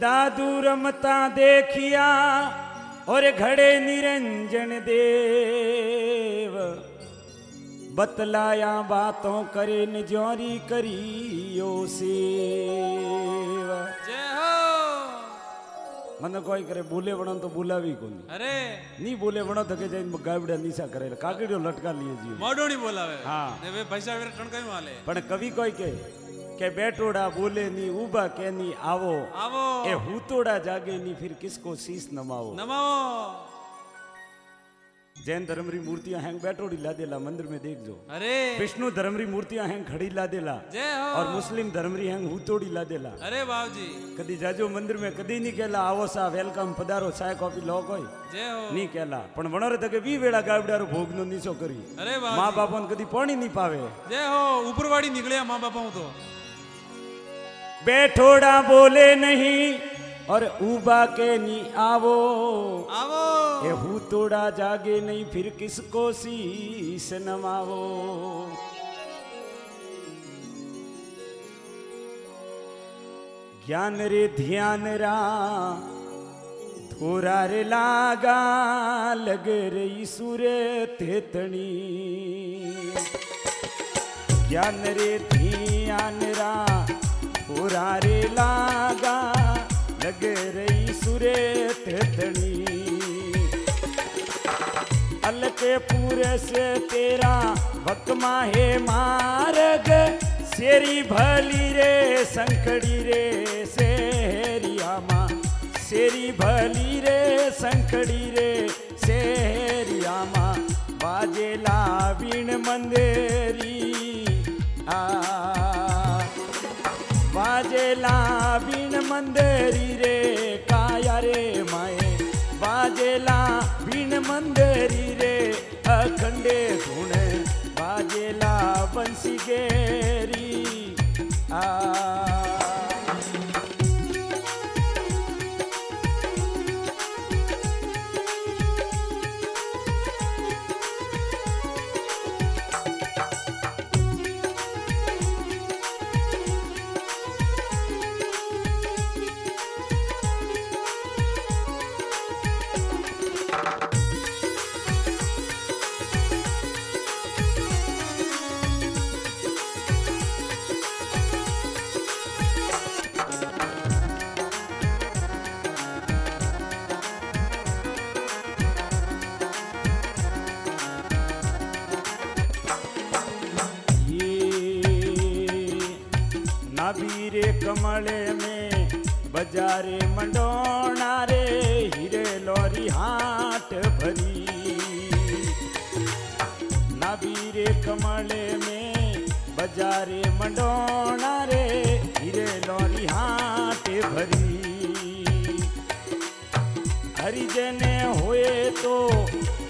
दादू रमता देखिया और घड़े निरंजन देव। बतलाया बातों करे निजोरी करी यो हो। मन कोई करे बोले वन तो बोला भी को अरे। नहीं बोले वन तो के जाई गाबड़ा नीसा करे काकड़ियो लटका लिए जी मोडो बोलावे। हाँ। ने वे पैसा वे टणकाई वाले पण कवि कोई के કે બેટોડા બોલે ની ઉભા કે ની આવો આવો એ હુતોડા જાગે ની ફિર કિસકો શીશ નમાવો નમાવો जैन धर्म री मूर्तियां हैं बैठोड़ी ला देला मंदिर में देख जो અરે विष्णु धर्म री मूर्तियां हैं खड़ी ला देला जय हो और मुस्लिम धर्म री हैं हुतोड़ी ला देला અરે બાવજી कदी जाजो मंदिर में कदी नहीं कहला आवो सा वेलकम पधारो चाय कॉफी लो कोई જય હો नहीं कहला पण वणोरे तके वी वेळा गावडारो भोग नो નીચો કરી અરે મા બાવજી બાપો ને કદી પાણી નહીં પાવે જય હો ઉપરવાડી નીકળ્યા મા બાપા बेठोड़ा बोले नहीं और उबा के नी आवो। आवो। ये तोड़ा जागे नहीं फिर किसको शीस नमावो ज्ञान रे ध्यान रा थोरा रे लागा लग रही सूरे तेतनी ज्ञान रे ध्यान रा थोरा रे लागा, लग रही सुरे तेतणी अलके पूरे से तेरा भकमा है मार्ग शेरी भली रे संकड़ी रे, सेहरिया माँ। शेरी भली रे संकड़ी रे, सेहरिया माँ। बाजेला बीण मंदेरी। आ बाजेला बीन मंदेरी रे, काया रे माए। बाजेला बीन मंदेरी रे, अखंडे धुण बाजेला बंसी गेरी आ। नाबीरे कमले में बजारे मंडोना रे, हीरे लोरी हाट भरी। नाबीरे कमले में बजारे मंडोना रे, हीरे लोरी हाट भरी। हरिजन होए तो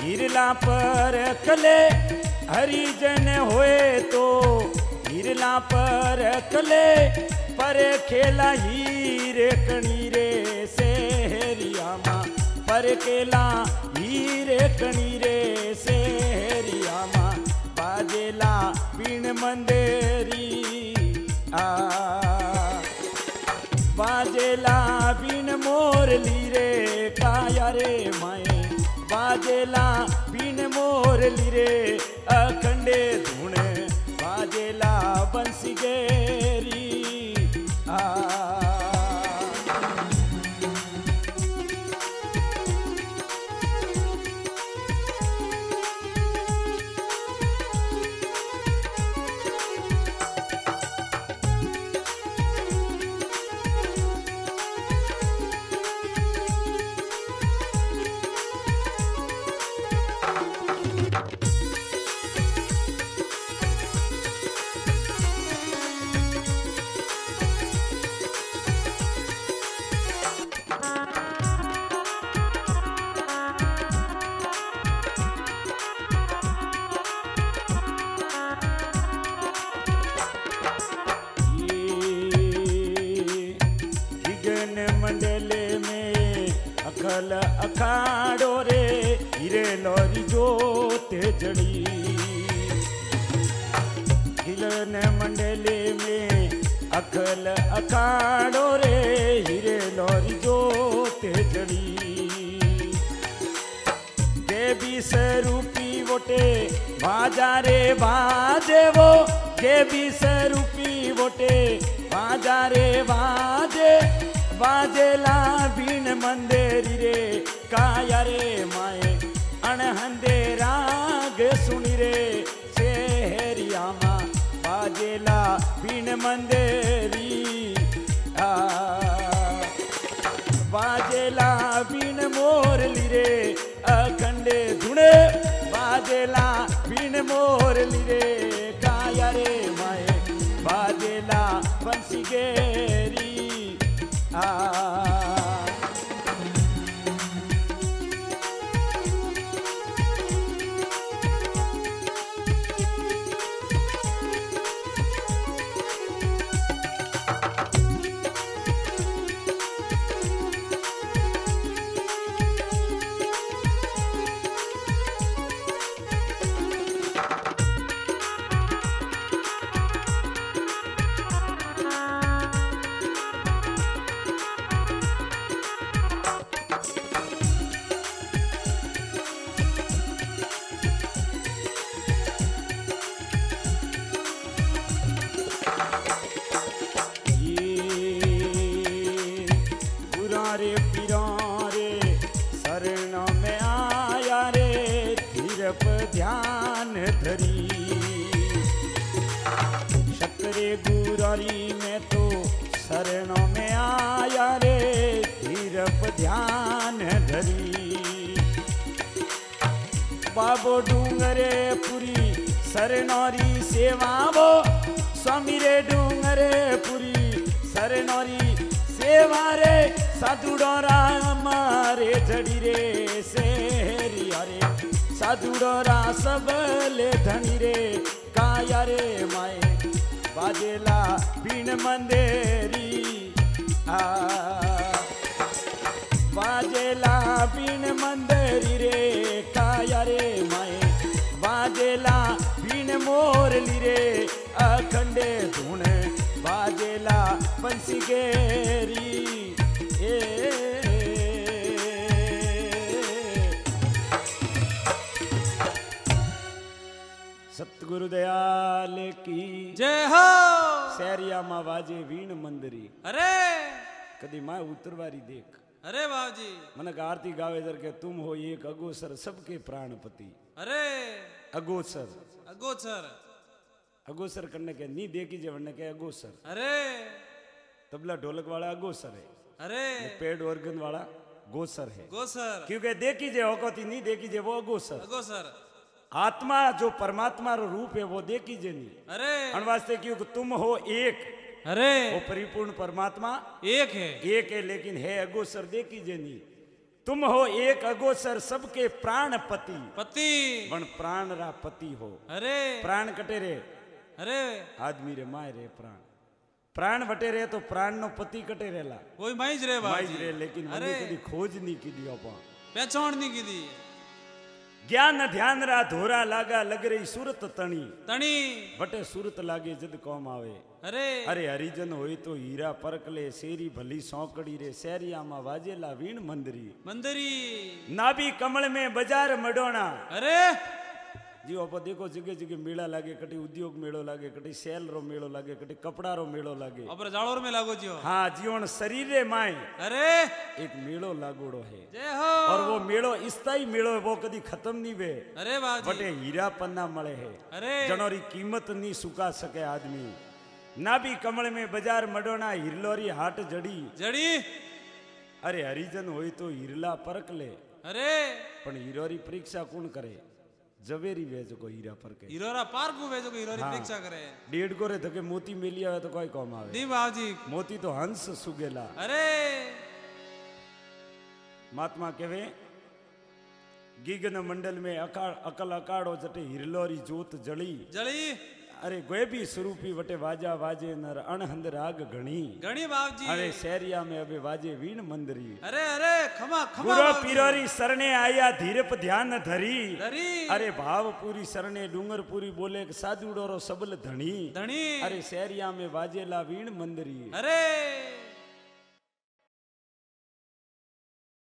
हिरला पर कले हरिजन होए तो हिरला पर कले पर खेला हीरे कणी रे सेहरिया माँ। पर केला हीरे कणी रे सेहरिया माँ। बाजेला बीण मंदेरी, आ। बाजेला बीन मोरली रे, काया रे माए। बाजेला बीन मोरली रे, अखंडे धुण बंसी काड़ो रे हिरे लरी जो तेजड़ी हिलन मंडले में अखल अखाड़ो रे हिरे लरी जो तेजड़ी देवी से रूपी वोटे बाजारे बाजे वो के भी से रूपी वोटे बाजारे बाजे बाजे ला भीन मंदिर रे काया रे माए अणहंदे राग सुनी रे सेहरिया मा बाजेला बीन मंदेरी बाजेला बीन मोरली रे अखंडे धुणे, बाजेला बीन मोरली बाबो डूंगरे पुरी, सरनौरी सेवा वो स्वामी रे डूंगरे पुरी, सरनौरी सेवा रे। साधु डोरा मारे जड़ी रे सेरी अरे। साधु डोरा सबले धनी रे, काया रे माए। बाजेला बीन मंदेरी, आ। बाजेला बीन मंदेरी। बड़े धुन बाजेला बंसी गेरी ए सतगुरु दयाल की जय हो। सैरिया मा बाजे वीण मंदरी। अरे। कदी माँ उतरवारी देख। अरे बाबूजी। मन आरती गावे जर के तुम हो एक अगोसर सबके प्राणपति। अरे। अगोसर। अगोसर। अगोसर करने के नी देखी जवड़ने के अगोसर अरे। तबला ढोलक वाला अगोसर है। अरे। पेड ऑर्गन वाला गोसर है। गोसर क्योंकि देखी जे औकती नी देखी जे वो अगोसर अगोसर आत्मा जो परमात्मा रो रूप है वो देखी जे नी। अरे। अणवास्ते क्योंकि तुम हो एक? अरे। वो परिपूर्ण परमात्मा एक है। एक है लेकिन है अगोसर देखी जे नी। तुम हो एक अगोसर सबके प्राण पति। पति। पण प्राण रा पति हो। अरे। प्राण कटे रे। અરે. આદમી રે માય રે પ્રાણ. પ્રાણ વટે રે તો પ્રાણ નો પતિ કટે રેલા કોઈ માય જ રે માય જ રે લેકિન મને અરે. કદી ખોજની કીધી અપા. પહેચાણની કીધી. જ્ઞાન ધ્યાન રા ધોરા લાગા લગ રહી સુરત તણી. તણી. વટે સુરત લાગે જદ કોમ આવે. અરે. અરે હરિજન હોય તો હીરા પરકલે શેરી ભલી સોંકડી રે શેરિયામાં વાજેલા વીણ મંદરી. મંદરી. નાભી કમળ में બજાર મડોણા. અરે. जी आप देखो जगह जगह मेला लागे कटी उद्योग मेड़ो लागे कटी सेल रो मेड़ो लागे कटी कपड़ा रो मेड़ो लागे અપર જાળોર में लागो जियो हाँ जीवन शरीरे माए અરે एक मेड़ो लागोड़ो है જય હો और वो मेड़ो स्थाई मेड़ो है वो कदी खत्म नहीं वे અરે બાવજી बटे हीरा पन्ना मळे है અરે जनोरी कीमत नहीं सुका सके आदमी नाभी कमल में बाजार मडोना हिरलोरी हाट जड़ी જડી अरे हरिजन होई तो हिरला परक ले અરે पण हीरोरी परीक्षा कौन करे जवेरी वेज को हीरा पर के हीरोरा पार को वेज को हीरोरी हाँ। परीक्षा करे। डेढ़ को रे धके तो मोती मेलिया तो कोई कम आवे। दी बाबूजी। मोती तो हंस सुगेला। अरे। महात्मा कहवे गिगन मंडल में अकाल अकल अकाड़ो जटे हिरलोरी जोत जली। जली। અરે ગોયબી સ્વરૂપી વટે વાજા વાજે નર અણહંદ રાગ ઘણી ઘણી બાપજી અરે શેરિયા में હવે વાજે વીણ મંદરી અરે અરે ખમા ખમા ગુરો બાપજી. પીરોરી શરણે આયા ધીરપ ધ્યાન ધરી ધરી અરે ભાવ પૂરી શરણે ડુંગર પૂરી બોલે કે સાદુડોરો સબલ ધણી ધણી અરે શેરિયા में વાજેલા વીણ મંદરી અરે